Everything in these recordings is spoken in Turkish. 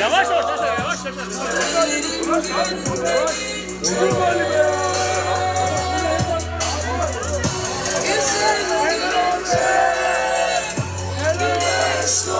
Yavaş orta yavaş Güzel güneşte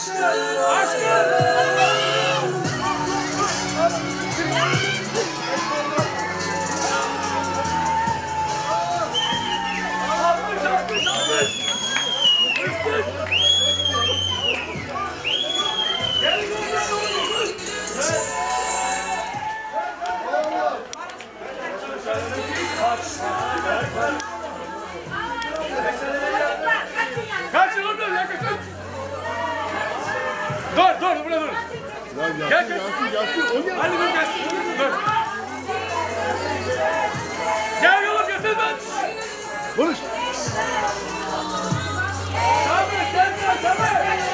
Aşkın. Aşkın. Dur dur buraya dur. Ya yaksın, gel gel. Yaksın, yaksın. Onu Hadi dur gelsin. Dur. Gel yolum gelsin ben. Barış. Sabır, sabır, sabır.